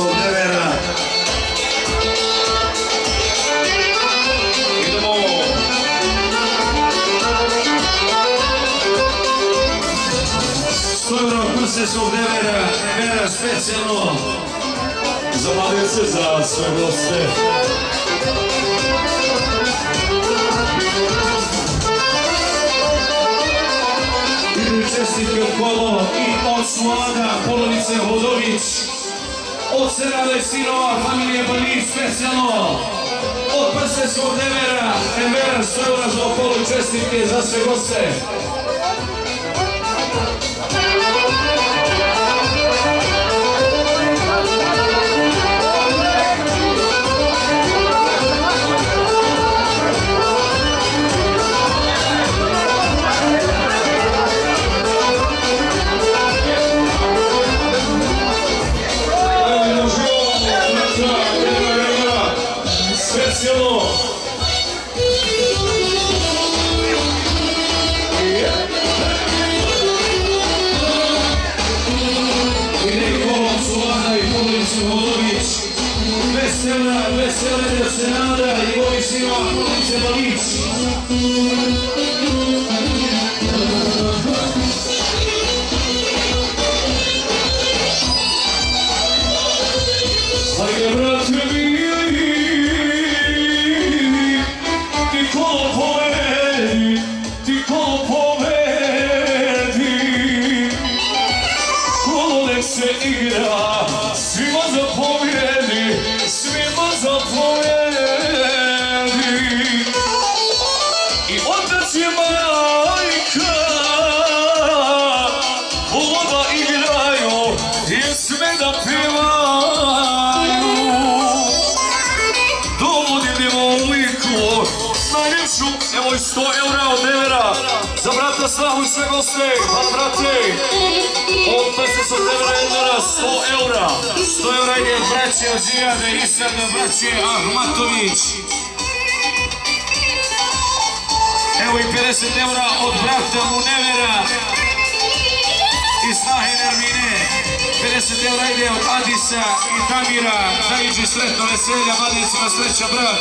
Srpskog nevera. Idemo! Stojno Srpskog nevera, nevera specijalno. Zavalim se za sve goste. Čestitke od kolo i od slaga polovice Hodović od Serave sinova familije pa Banih specijalno. Od Prsenskog Nevera Nevera Sojona Žopolu čestitke za sve goste. Provincia Valencia. sahu sve goste, pa brate, opet se sa tebra jednora 100 eura, 100 eura ide braće od Zijade, Isada, braće Ahmatović. Evo i 50 eura od brata Munevera i snahe Nermine. 50 eura ide od Adisa i Tamira. da iđi sretno veselja, mladincima sreća brat.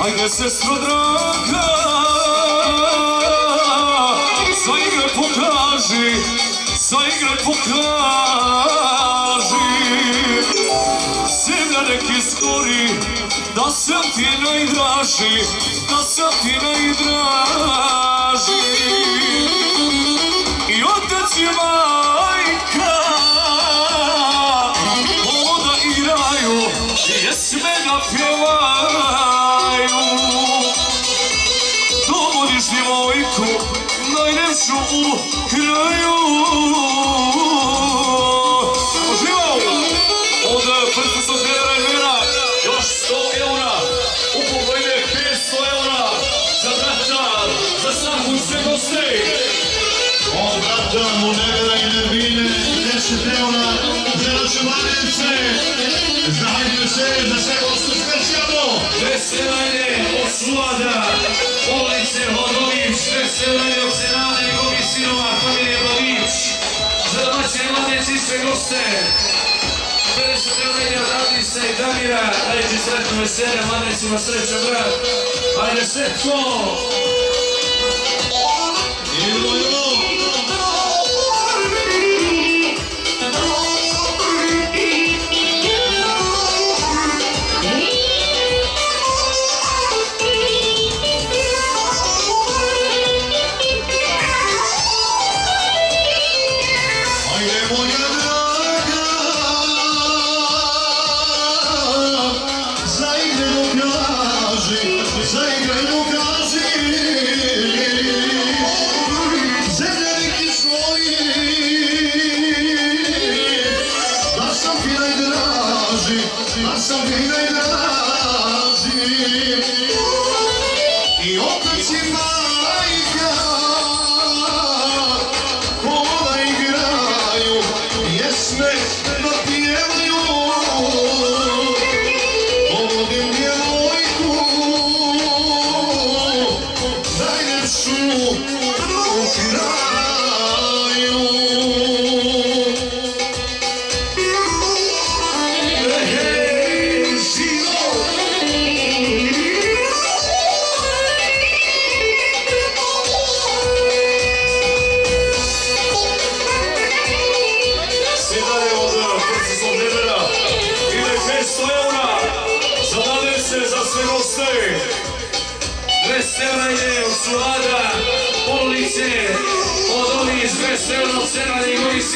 Ajde sestro draga Zaigraj pokaži Zaigraj pokaži. Zemlja nek izgori Da sam ti najdraži Da sam ti najdraži 자꾸 그래요. 50 eura ide od i Damira, dajte sretno veselje, mladecima sreća brat. Ajde sretno! Idemo, idemo.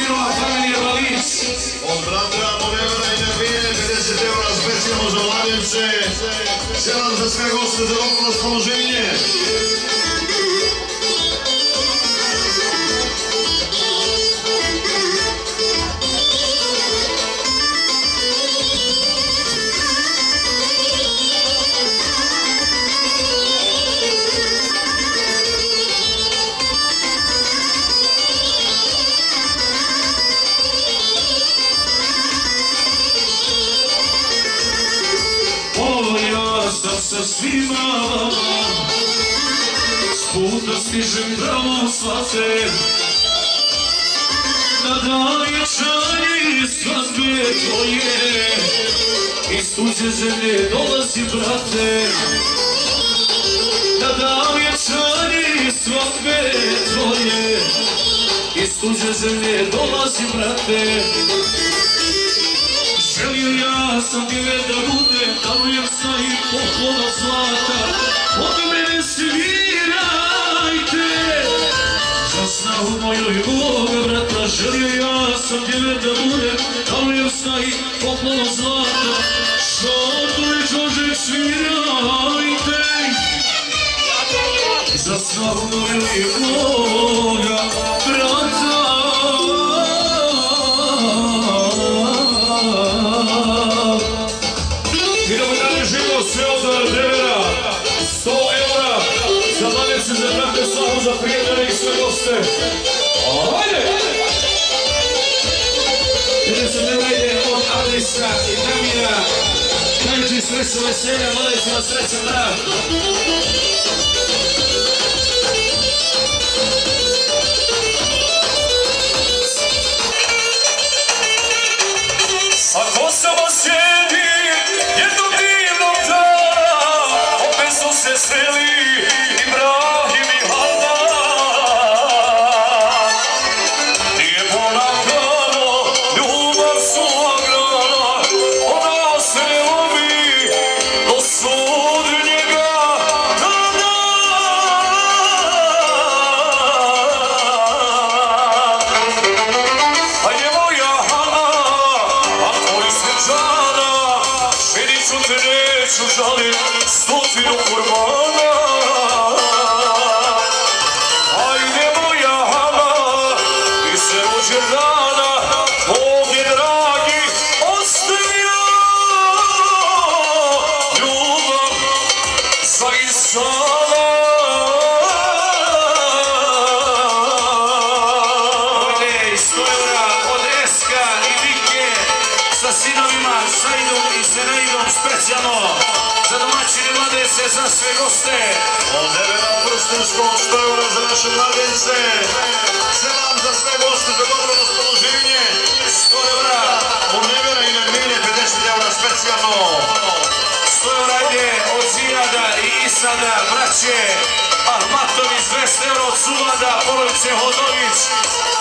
I njegovih sinova, familije Balić. Od bratra Monevera i Nebije, 50 eura specijalno za mladence. Sedam za sve goste za dobro raspoloženje. Sa svima. S puta stižem da vam shvate Na dan vječanje i svadbe tvoje. Iz tuđe zemlje dolazi brate. Na dan vječanje i svadbe tvoje. Iz tuđe zemlje dolazi brate. Želio ja sam bile da bude Kalujevca goste. Ajde! 50 eura ide od Adrisa i Damira. Najveći sve su veselja, mladecima srećan dan. Ako samo sjedi jednog divnog dana, opet su se sreli Çocuk alıyor, stotunu kurmana госте. Од Одделена прстенско од Штајора за наше младенце. Селам за све гости за добро расположение. 100 евра у Невера и на Миле 50 евра специјално. 100 евра иде од Зијада и Исада, браќе. Ахматови 200 евра од Сувада, породице Ходовиќ.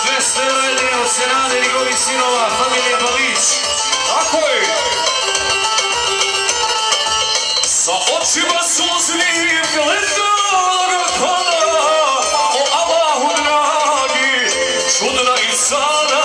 200 евра иде од Сенаде, негови синова, фамилија Бавиќ. Ако е! За очи вас узлив, ледора кола, о Аллаху драги, чудна и сада.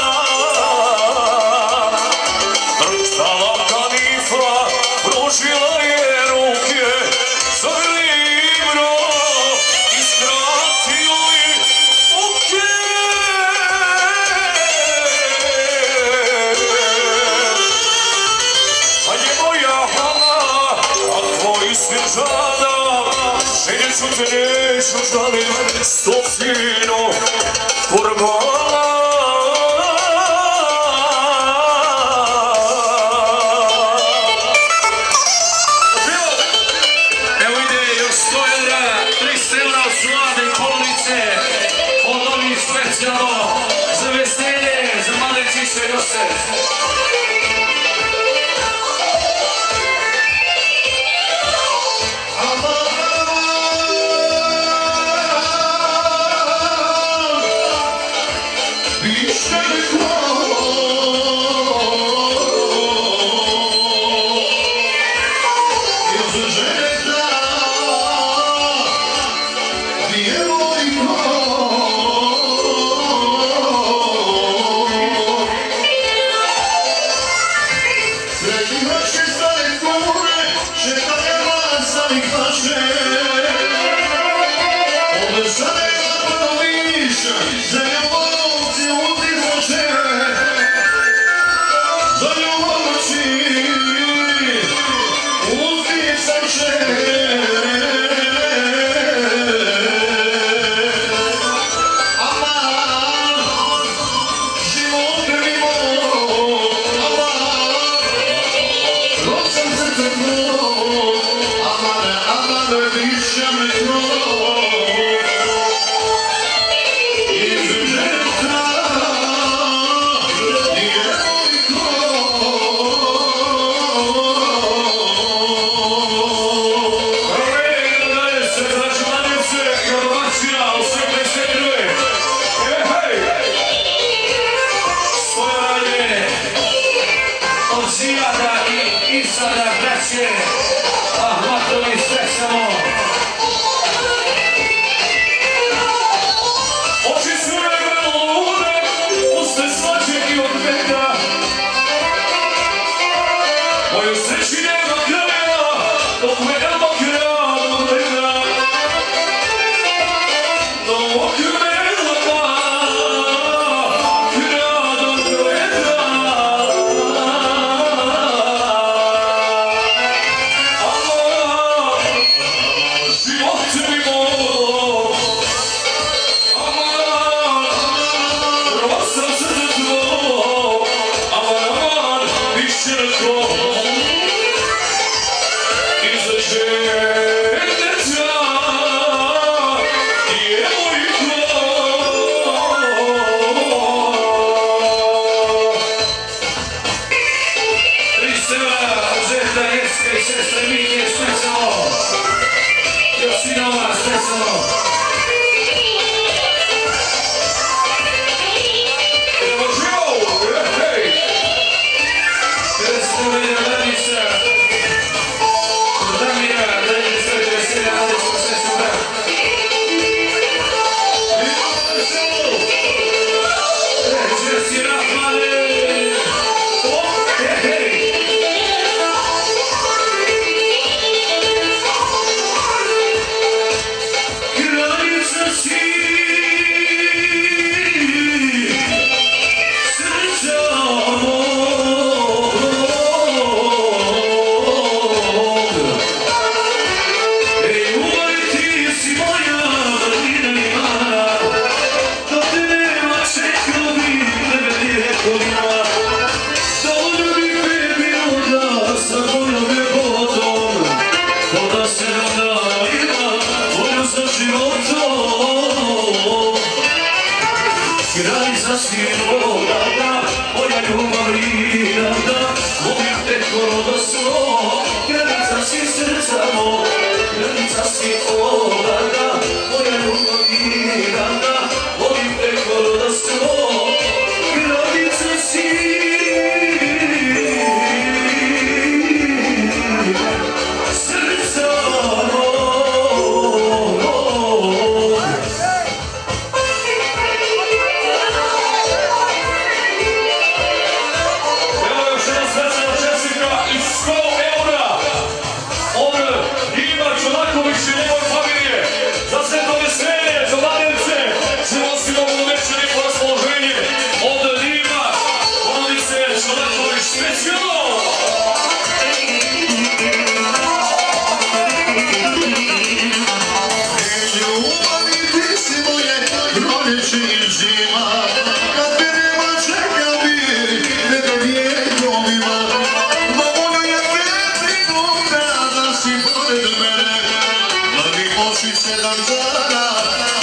assassino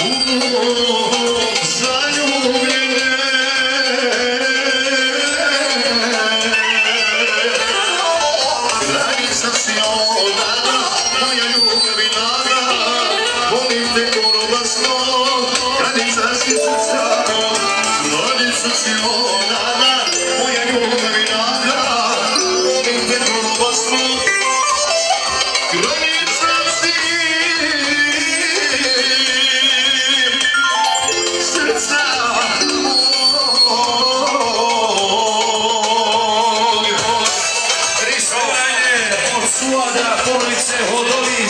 Oh,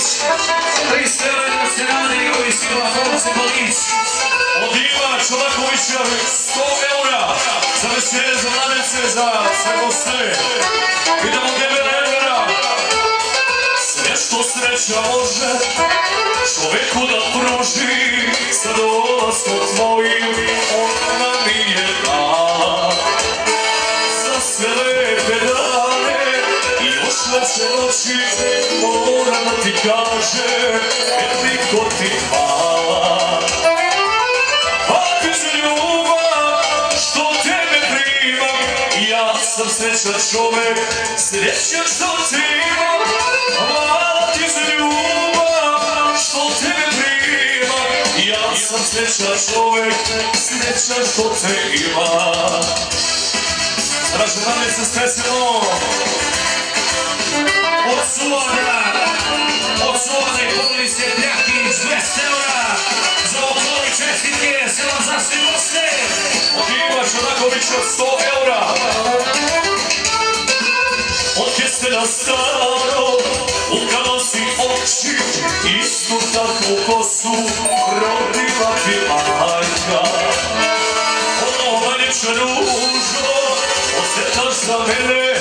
Hodović. Pristojanje se radi koji si ova porodice Bolić. Od Iva Čolakovića 100 eura za veselje, za mladence, za sve goste. Idemo Debera Edvera. Sve što sreća može čoveku da pruži sa dolaskom tvojim, ona mi moram da ti kažem veliko ti hvala. Hvala ti za ljubav što tebe primam, ja sam srećan čovek, srećan što te imam. Hvala ti za ljubav što tebe primam, ja sam srećan čovek, srećan što te imam. Ražavame se streseno od Suona, od Suona i porodice Pljakić 200 eura za okolni čestitke, se vam za sve goste od Iva Čolakovića 100 eura od Kestena staro ukano si oči istu takvu kosu rodila ti majka. Ono najljepše ružo, osjetaš za mene,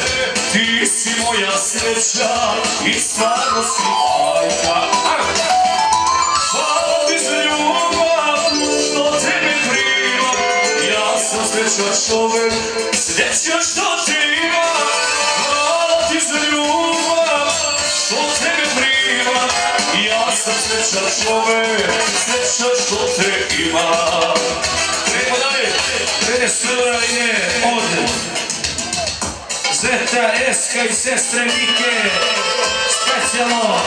ti si moja sreća i stvarno si srećan čovek, srećan što te imam. Hvala ti za ljubav, što tebe primam, ja sam srećan čovek, srećan što te imam. Idemo dalje, 50 eura ide od Zeta, Eska i sestre Mike, specijalno.